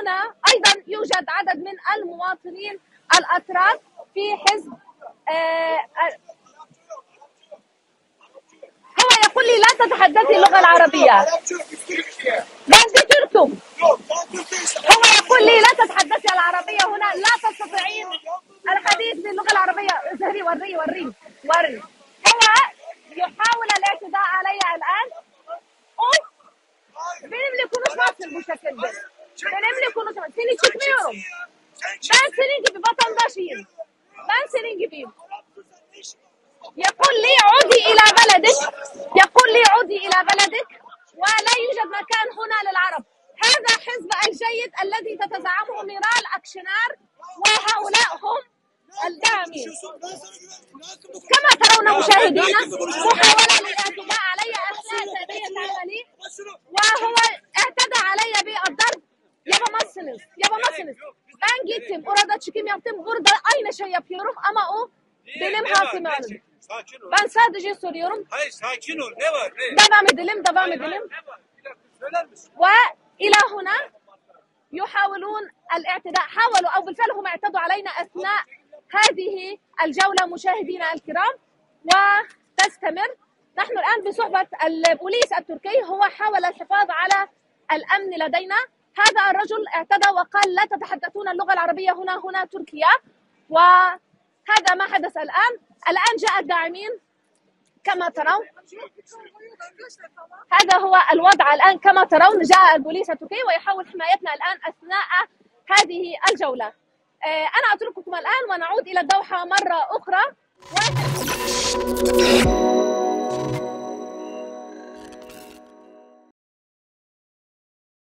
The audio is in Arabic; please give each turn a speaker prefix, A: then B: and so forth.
A: هنا أيضا يوجد عدد من المواطنين الأتراك في حزب آه، هو يقول لي لا تتحدثي اللغة العربية. Türk'üm. هو يقول لي لا تتحدثي العربية هنا لا تستطيعين الحديث باللغة العربية. زهري وري وري وري. هو يحاول الاعتداء علي الآن. o benimle konuşmazsın bu şekilde. Benimle konuşamazsın. Seni çıkmıyorum. Ben senin gibi vatandaşıyım. Ben senin gibiyim. يقول لي عودي إلى بلدك يقول لي عودي إلى بلدك ولا يوجد مكان هنا للعرب هذا حزب الجيد الذي تتزعمه ميرال أكشنار وهؤلاء هم الداعمين كما ترون مشاهدينا محاولة للاعتداء علي أثناء تأدية عملي وهو اعتدى علي بالضرب yapamazsınız. Yapamazsınız. Ben gittim. Orada çıkım yaptım. Burada aynı şey yapıyorum ama o benim
B: Ne var?
A: hakkımı
B: Ne?
A: aldı.
B: Sakin ol.
A: Ben sadece soruyorum.
B: Hayır sakin ol. Ne var? Ne?
A: Devam edelim, devam
B: Hayır, hayır,
A: edelim.
B: Ne var? Bir dakika söyler misin?
A: والى هنا يحاولون الاعتداء حاولوا أو بالفعل هم اعتدوا علينا اثناء هذه الجوله مشاهدينا الكرام وتستمر نحن الان بصحبه البوليس التركي هو حاول الحفاظ على الامن لدينا هذا الرجل اعتدى وقال لا تتحدثون اللغة العربية هنا هنا تركيا. وهذا ما حدث الآن. الآن جاء الداعمين كما ترون. هذا هو الوضع الآن كما ترون. جاء البوليس التركي ويحاول حمايتنا الآن أثناء هذه الجولة. آه، أنا أترككم الآن ونعود إلى الدوحة مرة أخرى. و...